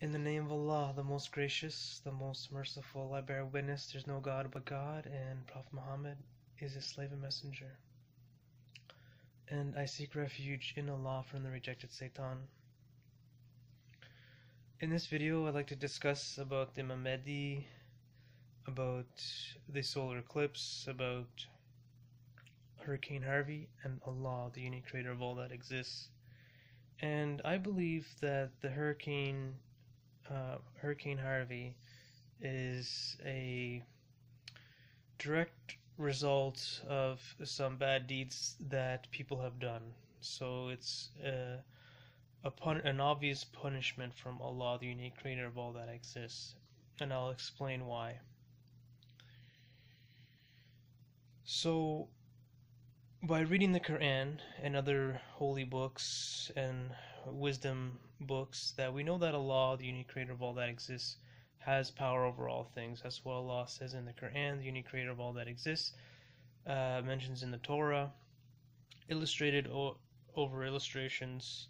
In the name of Allah, the most gracious, the most merciful, I bear witness there's no God but God, and Prophet Muhammad is his slave and messenger. And I seek refuge in Allah from the rejected Satan. In this video, I'd like to discuss about the Imam Mahdi, about the solar eclipse, about Hurricane Harvey, and Allah, the unique creator of all that exists. And I believe that the hurricane uh, Hurricane Harvey is a direct result of some bad deeds that people have done. So it's a, a pun- an obvious punishment from Allah, the unique creator of all that exists. And I'll explain why. So, by reading the Quran and other holy books and wisdom books that we know that Allah, the unique creator of all that exists, has power over all things. That's what Allah says in the Quran, the unique creator of all that exists, uh, mentions in the Torah, illustrated over illustrations,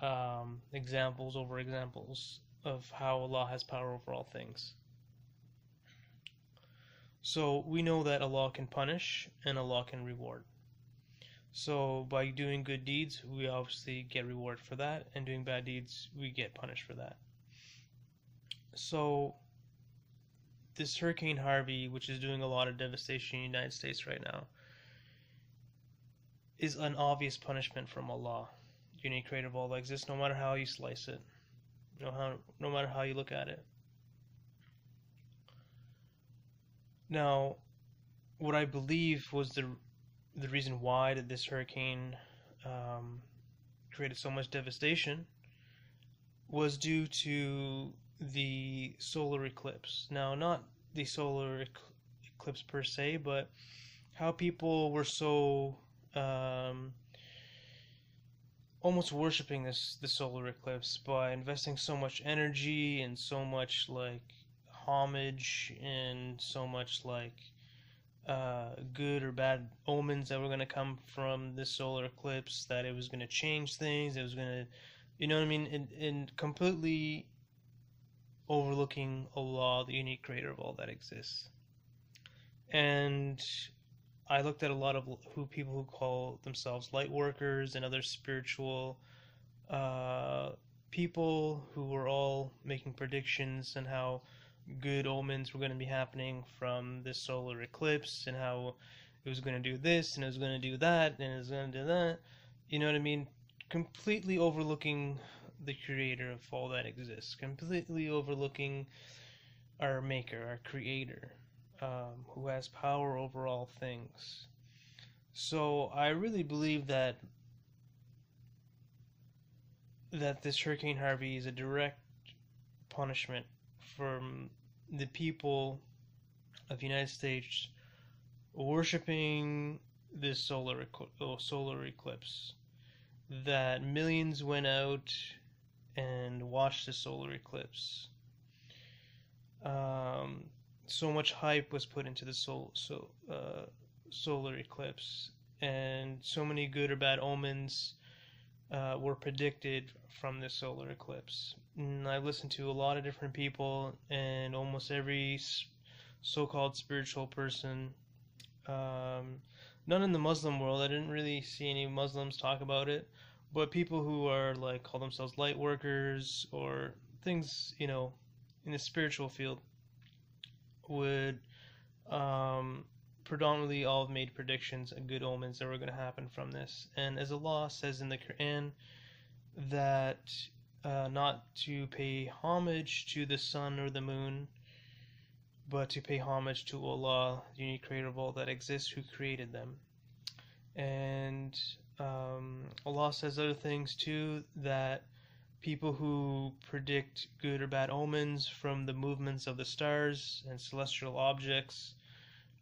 um, examples over examples of how Allah has power over all things. So we know that Allah can punish and Allah can reward. So by doing good deeds, we obviously get reward for that, and doing bad deeds, we get punished for that. So this Hurricane Harvey, which is doing a lot of devastation in the United States right now, is an obvious punishment from Allah, unique creator of all that exists, no matter how you slice it, no how, no matter how you look at it. Now, what I believe was the the reason why that this hurricane um, created so much devastation was due to the solar eclipse. Now, not the solar eclipse per se, but how people were so um, almost worshiping this the solar eclipse by investing so much energy and so much like homage and so much like uh, good or bad omens that were going to come from this solar eclipse, that it was going to change things, it was going to, you know what I mean, and, and completely overlooking Allah, the unique creator of all that exists. And I looked at a lot of who people who call themselves light workers and other spiritual uh, people who were all making predictions and how good omens were going to be happening from this solar eclipse and how it was going to do this and it was going to do that and it was going to do that. You know what I mean? Completely overlooking the creator of all that exists, completely overlooking our maker, our creator, um, who has power over all things. So I really believe that that this Hurricane Harvey is a direct punishment from the people of the United States worshiping this solar oh, solar eclipse. That millions went out and watched the solar eclipse. Um, so much hype was put into the sol- so, uh, solar eclipse, and so many good or bad omens uh, were predicted from the solar eclipse. And I listened to a lot of different people, and almost every so-called spiritual person. Um, none in the Muslim world. I didn't really see any Muslims talk about it, but people who are like call themselves light workers or things, you know, in the spiritual field would um, predominantly all have made predictions and good omens that were going to happen from this. And as Allah says in the Quran, that uh, not to pay homage to the sun or the moon, but to pay homage to Allah, the unique creator of all that exists, who created them. And um, Allah says other things too that people who predict good or bad omens from the movements of the stars and celestial objects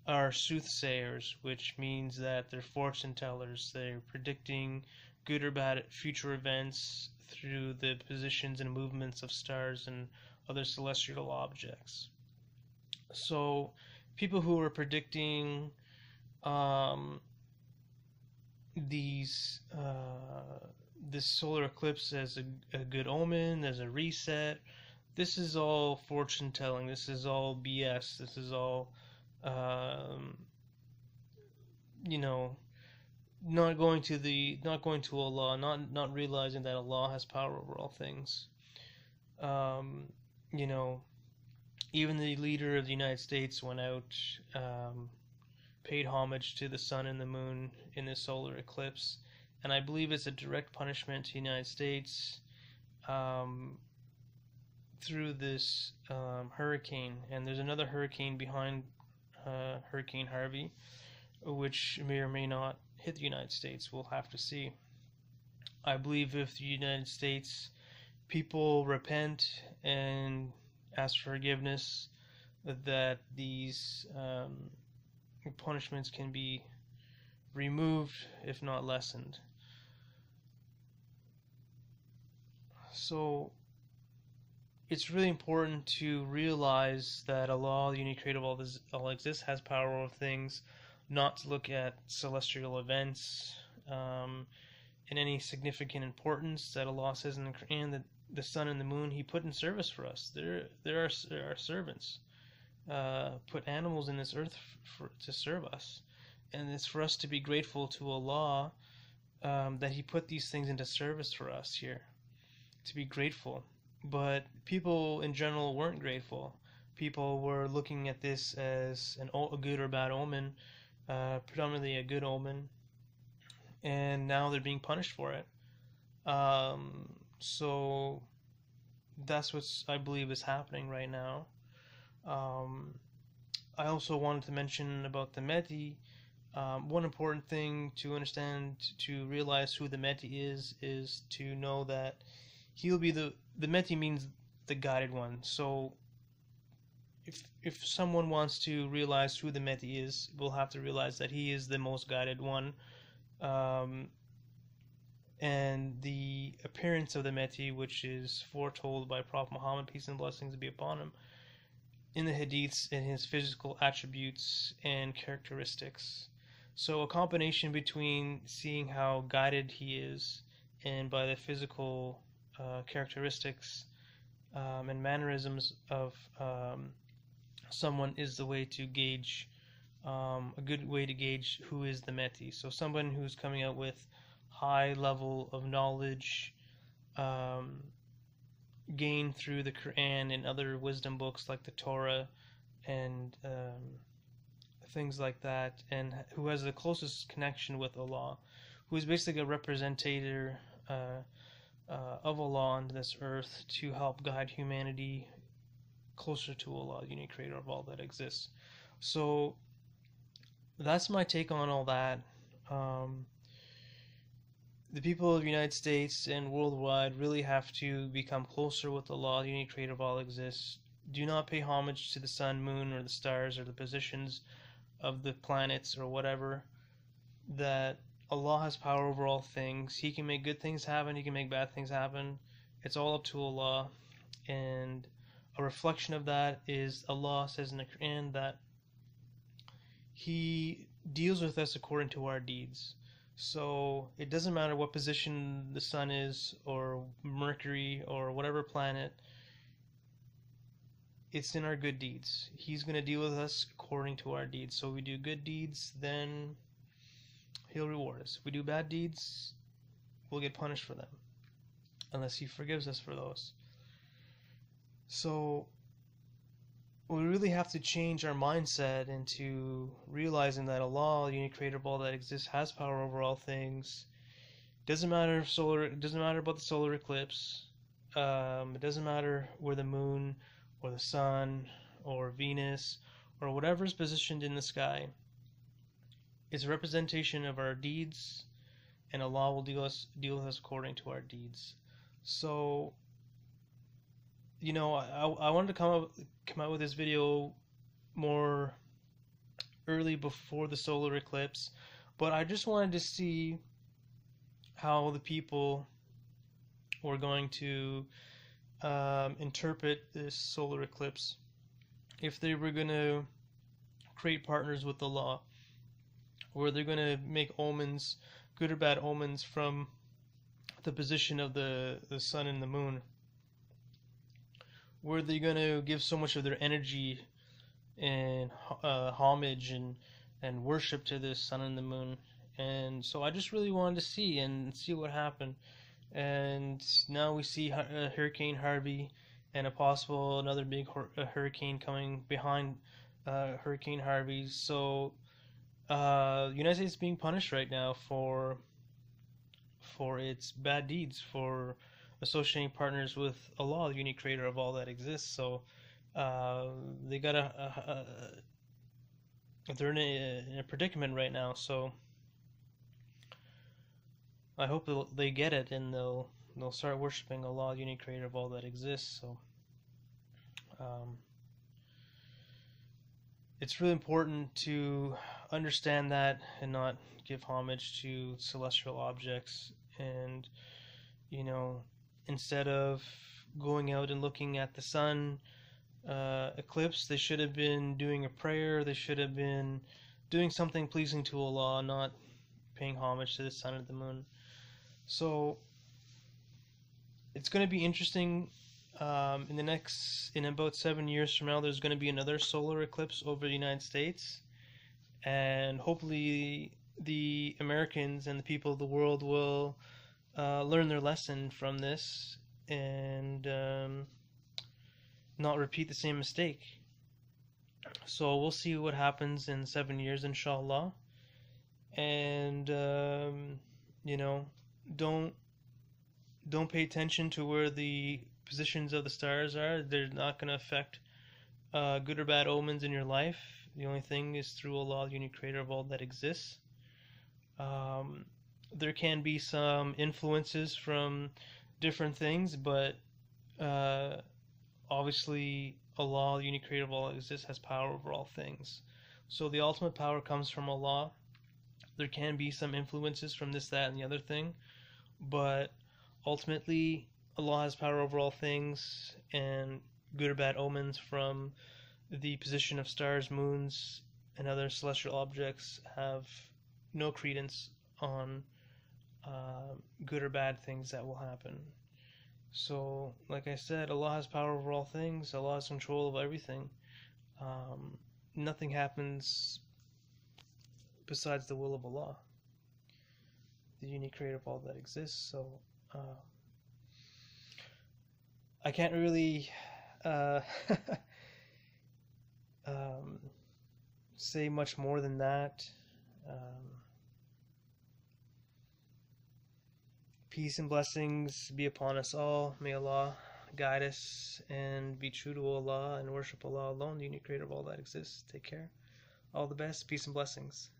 are soothsayers, which means that they're fortune tellers. They're predicting good or bad future events through the positions and movements of stars and other celestial objects. So, people who are predicting um, these uh, this solar eclipse as a, a good omen, as a reset, this is all fortune telling. This is all BS. This is all, um, you know, not going to the not going to Allah, not not realizing that Allah has power over all things. Um, you know, even the leader of the United States went out, um, paid homage to the sun and the moon in this solar eclipse, and I believe it's a direct punishment to the United States um, through this um, hurricane. And there's another hurricane behind uh, Hurricane Harvey, which may or may not hit the United States. We'll have to see. I believe if the United States people repent and ask for forgiveness, that these um, punishments can be removed, if not lessened. So it's really important to realize that Allah, the unique creator of all, this, all exists, has power over things, not to look at celestial events um, in any significant importance that Allah says in the Quran that the sun and the moon He put in service for us. They're, they're, our, they're servants. Uh, put animals in this earth for, to serve us. And it's for us to be grateful to Allah um, that He put these things into service for us here. To be grateful but people in general weren't grateful. People were looking at this as an, a good or bad omen, uh, predominantly a good omen, and now they're being punished for it. Um, so that's what I believe is happening right now. Um, I also wanted to mention about the Mahdi. Um, one important thing to understand, to realize who the Mahdi is, is to know that he'll be the the Mehdi means the guided one. So if if someone wants to realize who the Mahdi is, we'll have to realize that he is the most guided one. Um, and the appearance of the Mahdi, which is foretold by Prophet Muhammad, peace and blessings be upon him, in the Hadiths in his physical attributes and characteristics. So a combination between seeing how guided he is and by the physical uh, characteristics um, and mannerisms of um, someone is the way to gauge um, a good way to gauge who is the Mahdi. So someone who's coming out with high level of knowledge um, gained through the Quran and other wisdom books like the Torah and um, things like that, and who has the closest connection with Allah, who is basically a representative. Uh, uh, of Allah on this earth to help guide humanity closer to Allah, the unique creator of all that exists. So that's my take on all that. Um, the people of the United States and worldwide really have to become closer with Allah, the unique creator of all exists. Do not pay homage to the sun, moon, or the stars, or the positions of the planets, or whatever that Allah has power over all things. He can make good things happen, He can make bad things happen. It's all up to Allah. And a reflection of that is Allah says in the Quran that He deals with us according to our deeds. So it doesn't matter what position the sun is, or Mercury, or whatever planet, it's in our good deeds. He's going to deal with us according to our deeds. So we do good deeds, then He'll reward us. If we do bad deeds, we'll get punished for them. Unless He forgives us for those. So, we really have to change our mindset into realizing that Allah, the unique creator of all that exists, has power over all things. Doesn't matter if solar. It doesn't matter about the solar eclipse. Um, it doesn't matter where the moon, or the sun, or Venus, or whatever is positioned in the sky is a representation of our deeds, and Allah will deal us deal with us according to our deeds. So, you know, I, I wanted to come up come out with this video more early before the solar eclipse, but I just wanted to see how the people were going to um, interpret this solar eclipse if they were going to create partners with Allah where they're going to make omens, good or bad omens, from the position of the, the sun and the moon. where they're going to give so much of their energy and uh, homage and and worship to the sun and the moon. And so I just really wanted to see and see what happened. And now we see uh, Hurricane Harvey and a possible another big hurricane coming behind uh, Hurricane Harvey. So uh, United States is being punished right now for for its bad deeds, for associating partners with Allah, the unique creator of all that exists. So uh, they got a, a, a they're in a, in a, predicament right now. So I hope they get it and they'll they'll start worshiping Allah, the unique creator of all that exists. So um, it's really important to understand that and not give homage to celestial objects and you know instead of going out and looking at the sun uh, eclipse they should have been doing a prayer. They should have been doing something pleasing to Allah not paying homage to the sun and the moon. So it's going to be interesting um, in the next in about seven years from now there's going to be another solar eclipse over the United States and hopefully the Americans and the people of the world will uh, learn their lesson from this and um, not repeat the same mistake. So we'll see what happens in seven years, inshallah. And um, you know, don't don't pay attention to where the positions of the stars are. They're not going to affect uh, good or bad omens in your life. The only thing is through Allah, the unique creator of all that exists. Um, there can be some influences from different things, but uh, obviously Allah, the unique creator of all that exists, has power over all things. So the ultimate power comes from Allah. There can be some influences from this, that, and the other thing, but ultimately Allah has power over all things, and good or bad omens from the position of stars, moons, and other celestial objects have no credence on uh, good or bad things that will happen. So, like I said, Allah has power over all things. Allah has control of everything. Um, nothing happens besides the will of Allah, the unique creator of all that exists. So, uh, I can't really uh, um, say much more than that. Um, peace and blessings be upon us all. May Allah guide us and be true to Allah and worship Allah alone, the unique creator of all that exists. Take care. All the best. Peace and blessings.